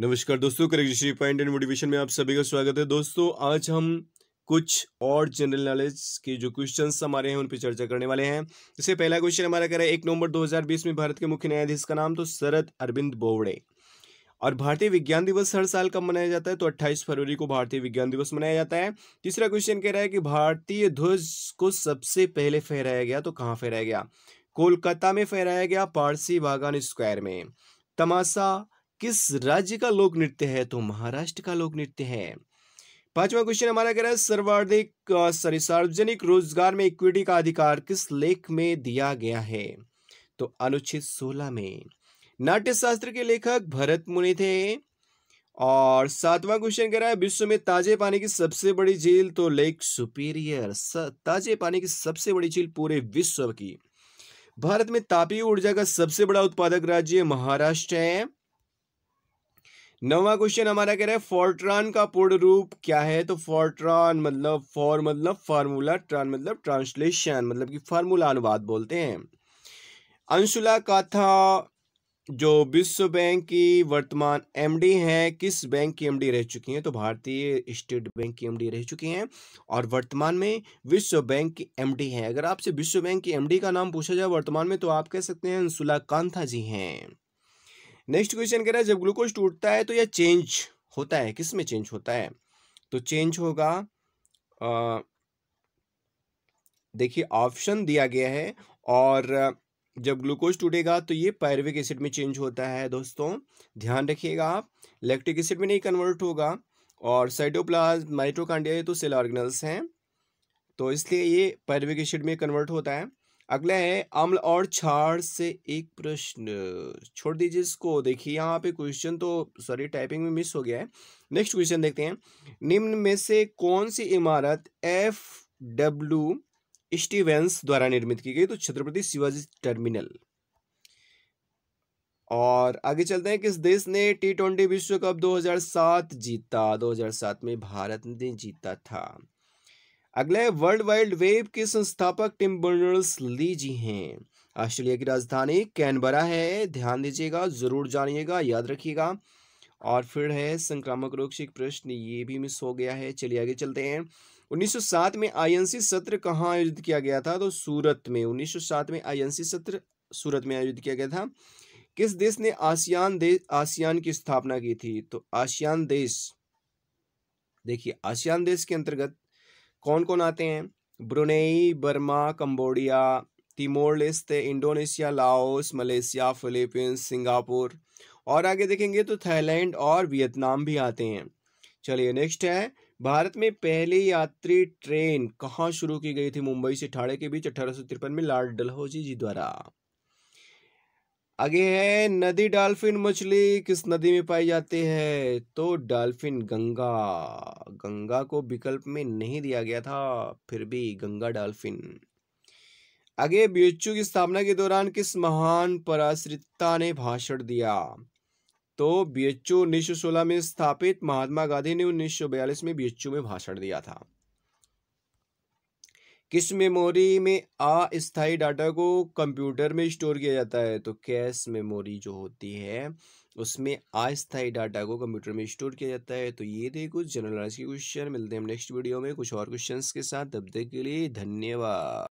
नमस्कार दोस्तों correct point and motivation में आप सभी का स्वागत है। दोस्तों, आज हम कुछ और जनरल नॉलेज के जो क्वेश्चंस हमारे हैं, उन पर चर्चा करने वाले हैं। जैसे पहला क्वेश्चन हमारा कह रहा है, एक नवंबर 2020 में भारत के मुख्य न्यायाधीश का नाम तो शरद अरविंद बोवड़े और भारतीय विज्ञान दिवस हर साल कब मनाया जाता है? तो 28 फरवरी को भारतीय विज्ञान दिवस मनाया जाता है। तीसरा क्वेश्चन कह रहा है कि भारतीय ध्वज को सबसे पहले फहराया गया तो कहाँ फहराया गया? कोलकाता में फहराया गया, पारसी बागान स्क्वायर में। तमाशा किस राज्य का लोक नृत्य है? तो महाराष्ट्र का लोक नृत्य है। पांचवा क्वेश्चन हमारा कह रहा है, सर्वाधिक सॉरी, सार्वजनिक रोज़गार में इक्विटी का अधिकार किस लेख में दिया गया है? तो अनुच्छेद 16 में नाट्य शास्त्र के लेखक भरत मुनि थे। और सातवां क्वेश्चन कह रहा है, विश्व में ताजे पानी की सबसे बड़ी झील तो लेक सुपीरियर ताजे पानी की सबसे बड़ी झील पूरे विश्व की। भारत में तापीय ऊर्जा का सबसे बड़ा उत्पादक राज्य महाराष्ट्र है। नवा क्वेश्चन हमारा कह रहा है फोर्ट्रान का पूर्ण रूप क्या है? तो फोर्ट्रान मतलब फॉर मतलब फार्मूला ट्रान मतलब ट्रांसलेशन मतलब कि फार्मूला अनुवाद बोलते हैं। अंशुला काथा, जो विश्व बैंक की वर्तमान एमडी हैं, किस बैंक की एमडी रह चुकी हैं? तो भारतीय स्टेट बैंक की एमडी रह चुकी हैं और वर्तमान में विश्व बैंक की एमडी हैं। अगर आपसे विश्व बैंक की एमडी का नाम पूछा जाए वर्तमान में तो आप कह सकते हैं अंशुला कांथा जी हैं। नेक्स्ट क्वेश्चन कह रहा है, जब ग्लूकोज टूटता है तो यह चेंज होता है, किसमें चेंज होता है? तो चेंज होगा देखिए, ऑप्शन दिया गया है और जब ग्लूकोज टूटेगा तो ये पैरविक एसिड में चेंज होता है, दोस्तों। ध्यान रखिएगा आप लैक्टिक एसिड में नहीं कन्वर्ट होगा और साइटोप्लाज्म माइट्रोकांडिया तो सेल ऑर्गेनल्स हैं। तो इसलिए ये पायरविक एसिड में कन्वर्ट होता है। अगला है, अम्ल और क्षार से एक प्रश्न। छोड़ दीजिए इसको। देखिए, यहाँ पे क्वेश्चन तो सॉरी टाइपिंग में मिस हो गया है। नेक्स्ट क्वेश्चन देखते हैं। निम्न में से कौन सी इमारत एफ़ डब्ल्यू स्टीवेंस द्वारा निर्मित की गई? तो छत्रपति शिवाजी टर्मिनल। और आगे चलते हैं। किस देश ने टी ट्वेंटी विश्व कप 2007 जीता? 2007 में भारत ने जीता था। अगले वर्ल्ड वाइड वेब के संस्थापक टिम बर्नर्स ली जी हैं। ऑस्ट्रेलिया की राजधानी कैनबरा है। ध्यान दीजिएगा, ज़रूर जानिएगा, याद रखिएगा। और फिर है, संक्रामक रोग से एक प्रश्न, ये भी मिस हो गया है। चलिए आगे चलते हैं। 1907 में आईएनसी सत्र कहाँ आयोजित किया गया था? तो सूरत में। 1907 में आईएनसी सत्र सूरत में आयोजित किया गया था। किस देश ने आसियान देश आसियान की स्थापना की थी? तो आसियान देश, देखिए, आसियान देश के अंतर्गत कौन कौन आते हैं? Brunei, Burma, Cambodia, Timor, Leste, Indonesia, Laos, Malaysia, Philippines, Singapore. और आगे देखेंगे तो थाईलैंड और वियतनाम भी आते हैं। चलिए नेक्स्ट है, भारत में पहली यात्री ट्रेन कहाँ शुरू की गई थी? मुंबई से ठाणे के बीच अठारह सौ तिरपन में लाल डलहौजी जी द्वारा। आगे है, नदी डॉल्फिन मछली, किस नदी में पाई जाती है? तो डॉल्फिन गंगा। गंगा को विकल्प में नहीं दिया गया था, फिर भी गंगा डॉल्फिन। आगे बीएचयू की स्थापना के दौरान किस महान पराश्रिता ने भाषण दिया? तो बीएचयू उन्नीस में स्थापित महात्मा गांधी ने उन्नीस सौ बयालीस में बीएचयू में भाषण दिया था। किस मेमोरी में अस्थाई डाटा को कंप्यूटर में स्टोर किया जाता है? तो कैश मेमोरी जो होती है, उसमें अस्थाई डाटा को कंप्यूटर में स्टोर किया जाता है। तो ये थे कुछ जनरल नॉलेज के क्वेश्चन मिलते हैं नेक्स्ट वीडियो में कुछ और क्वेश्चंस के साथ। तब तक के लिए धन्यवाद।